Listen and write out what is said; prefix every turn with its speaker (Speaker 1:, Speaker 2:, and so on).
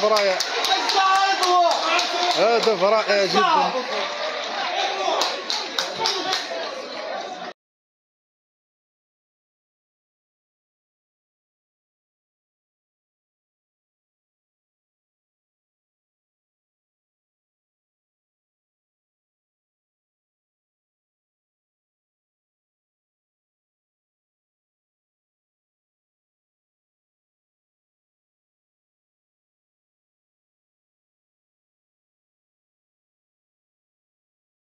Speaker 1: هدف رائع. هدف رائع جدا.